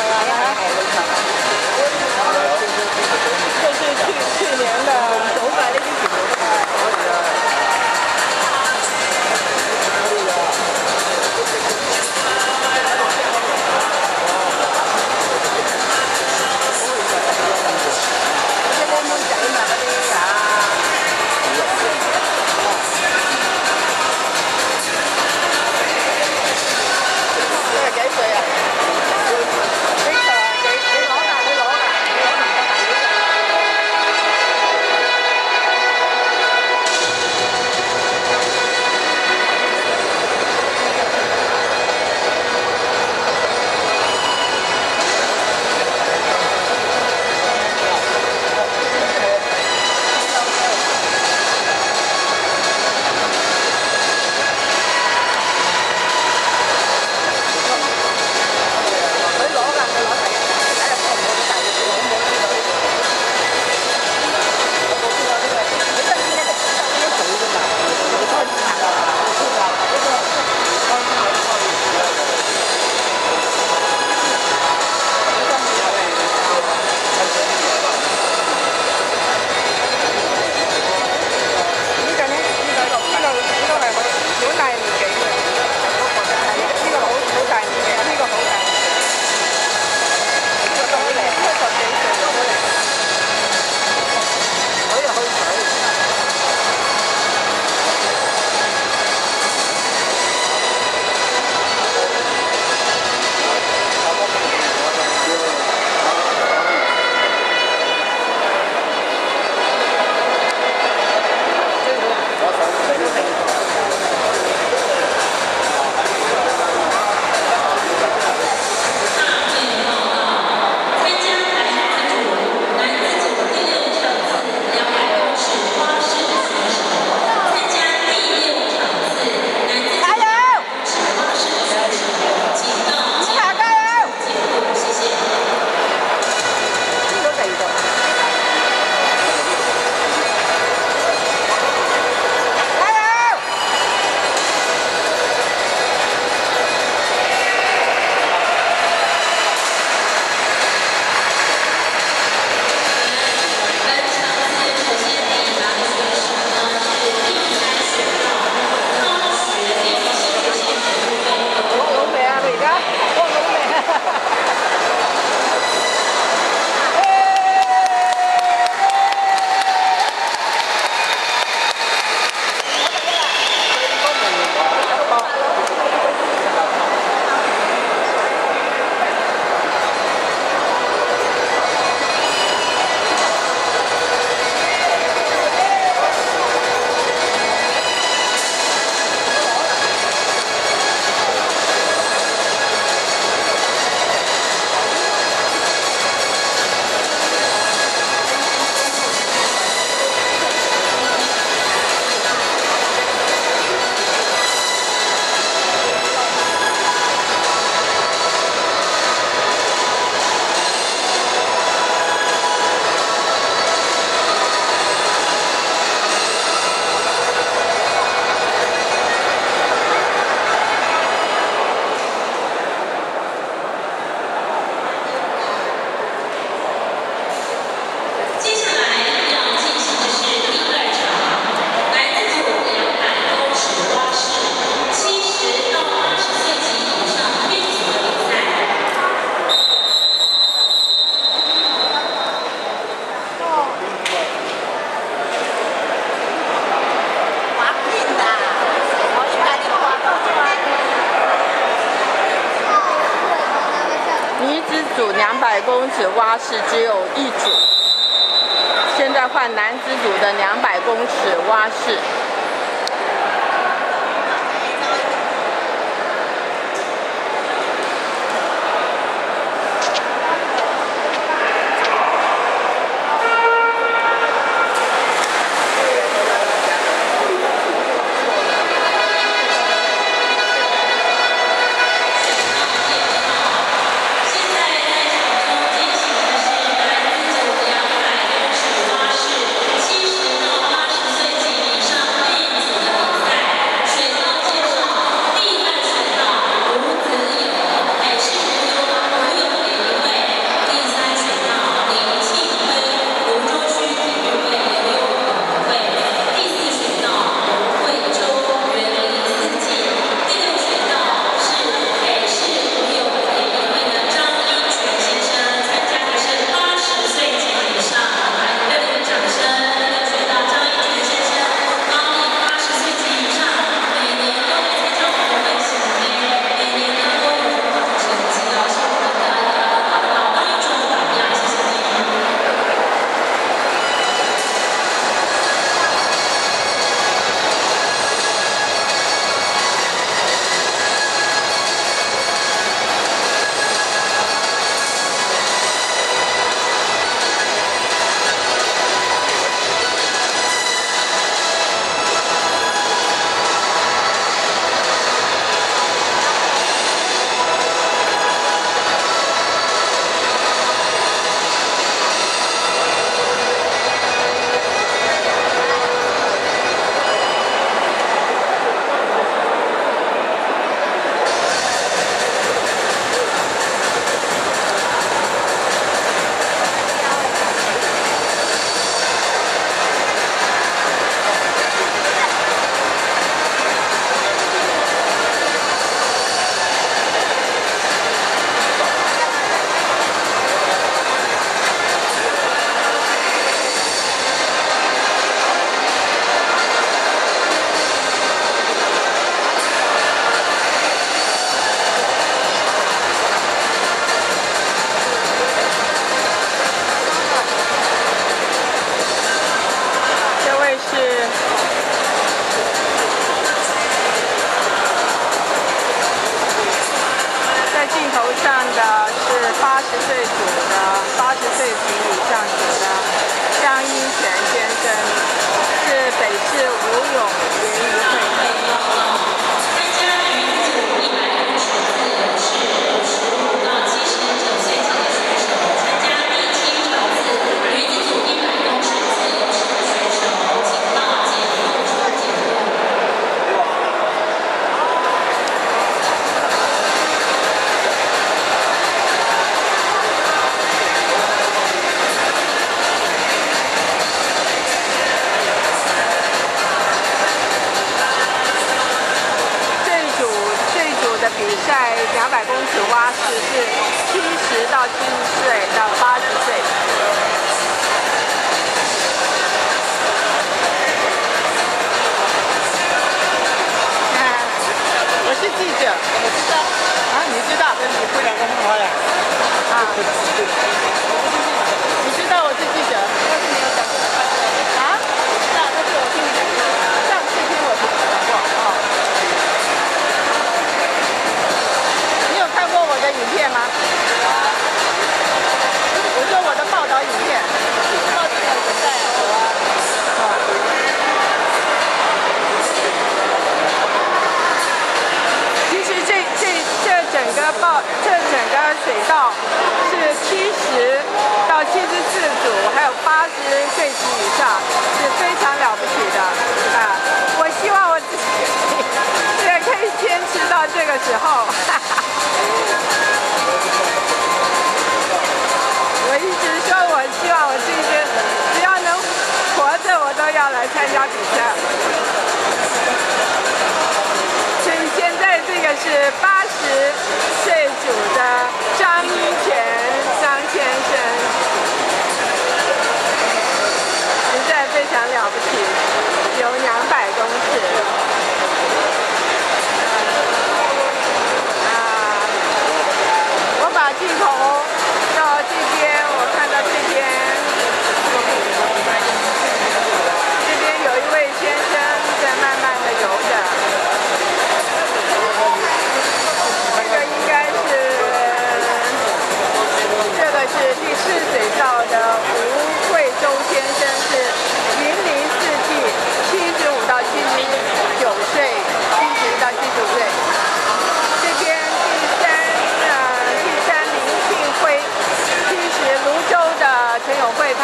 thật là 这蛙式只有一组现在换男子组的两百公尺蛙式。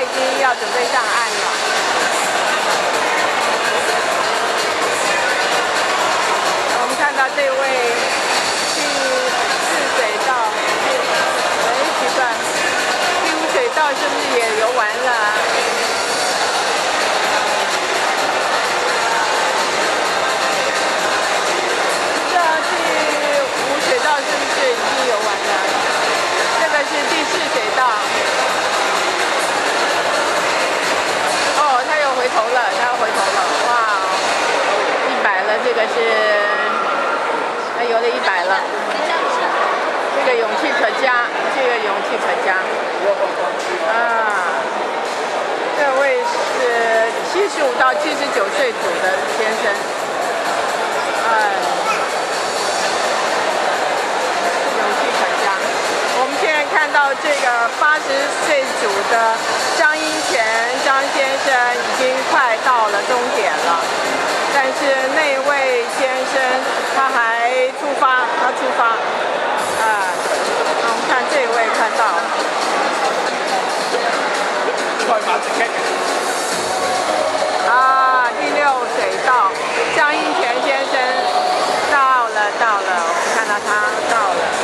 已经要准备上岸了。我们看到这位去四水道，来一起算，第五水道是不是也游完了？上去五水道是不是已经游完了？这个是第四水道。这个是游了一百了，这个勇气可嘉，这个勇气可嘉。啊，这位是七十五到七十九岁组的先生。啊，勇气可嘉。我们现在看到这个八十岁组的张英权张先生已经快到了终点了。但是那位先生他还出发，他出发，啊，我们看这位看到，啊，第六水道江应权先生到了，到了，我们看到他到了。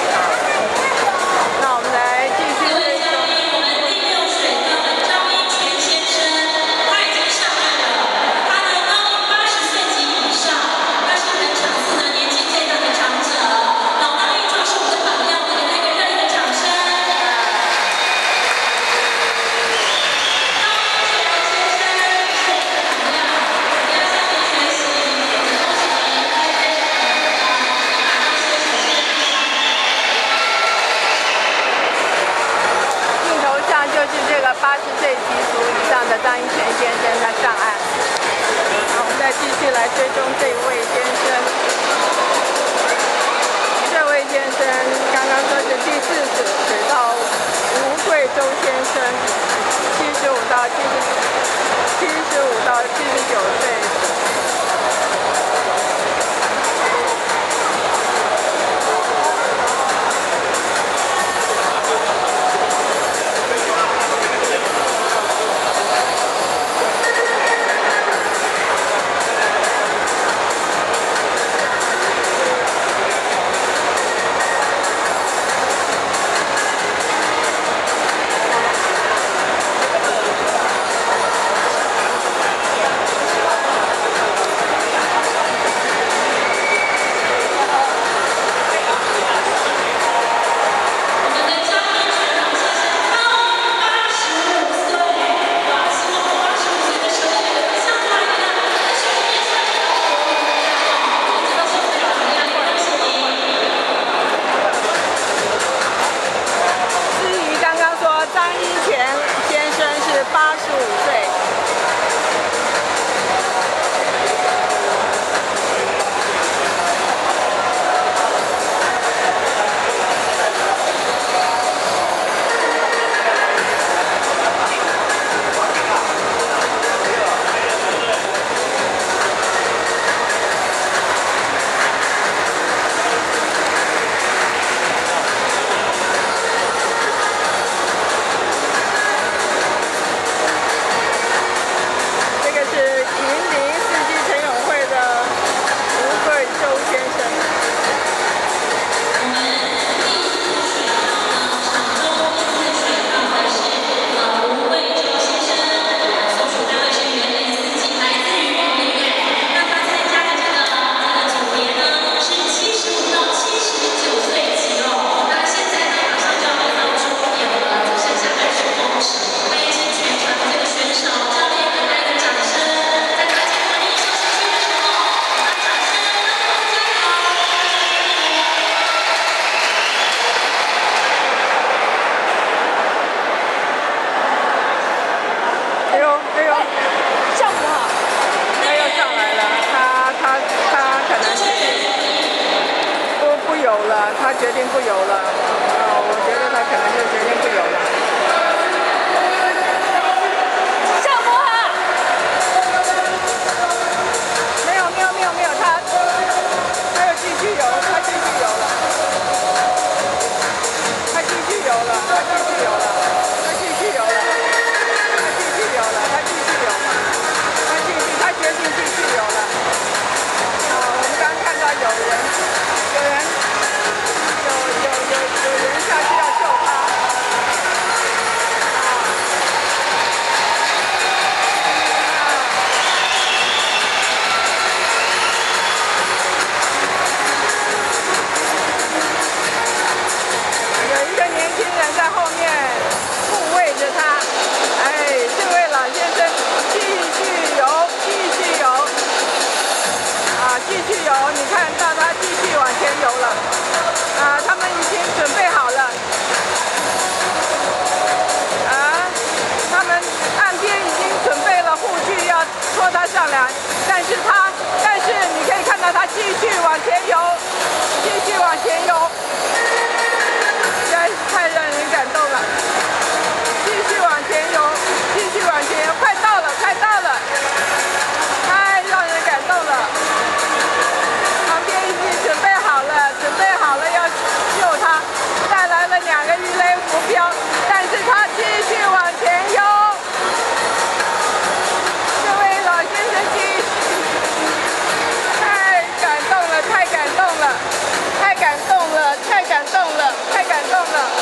感动了太感动了。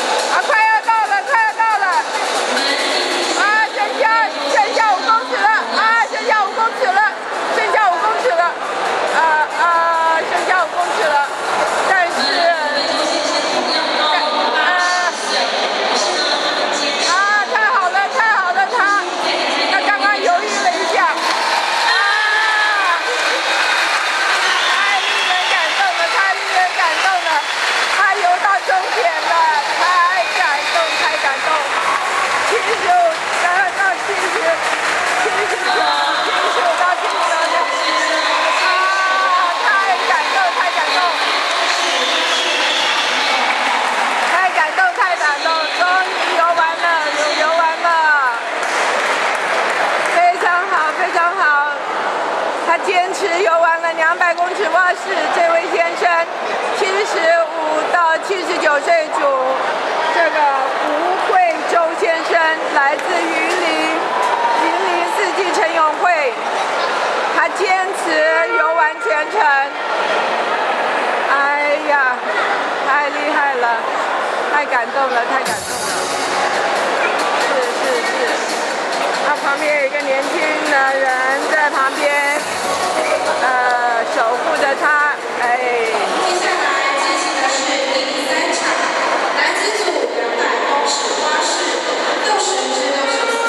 这一组这个吴惠周先生来自云林云林四季陈永会他坚持游完全程哎呀太厉害了太感动了太感动了是是是他旁边有一个年轻的人在旁边呃守护着他哎开始发誓，六十岁六十。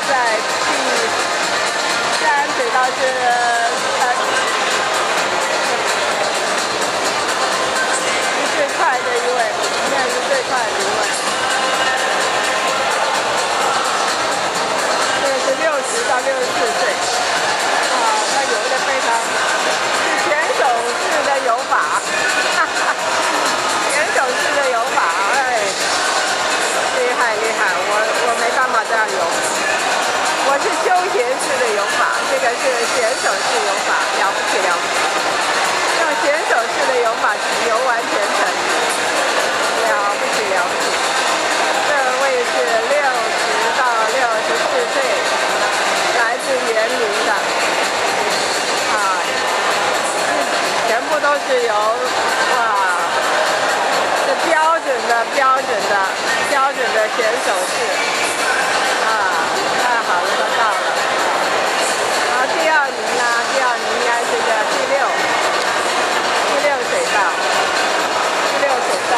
在第三轨道是。都是由啊，这标准的、标准的、标准的选手是啊，太好了，都到了。然后第二名呢，第二名应该是个第六，第六水道，第六水道。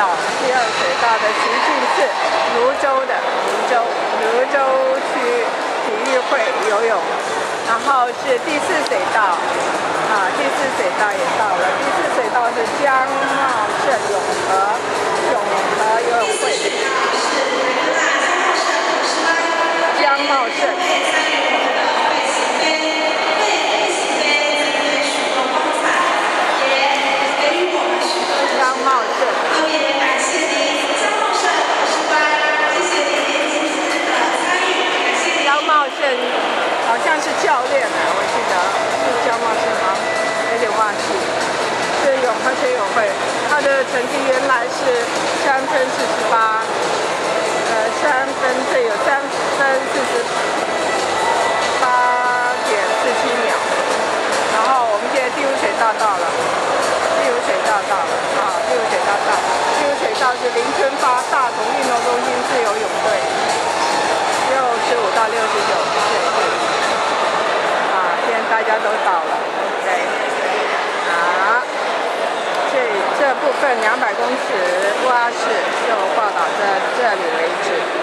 第二水道的奇境是泸州的泸州泸州区体育会游泳，然后是第四水道，啊，第四水道也到了，第四水道是江茂盛永和永和游泳会，江茂盛。张茂盛。张茂盛好像是教练呢，我记得是张茂盛吗？有点忘记。是永和学友会，他的成绩原来是三分四十八，呃，三分这有三分四十八点四七秒。然后我们现在第五水道到了，第五水道到了啊，第五水道，是林春发大同运动中心自由泳队，六十五到六十九岁，啊，现在大家都到了，OK，好，这这部分两百公尺蛙式就报道在这里为止。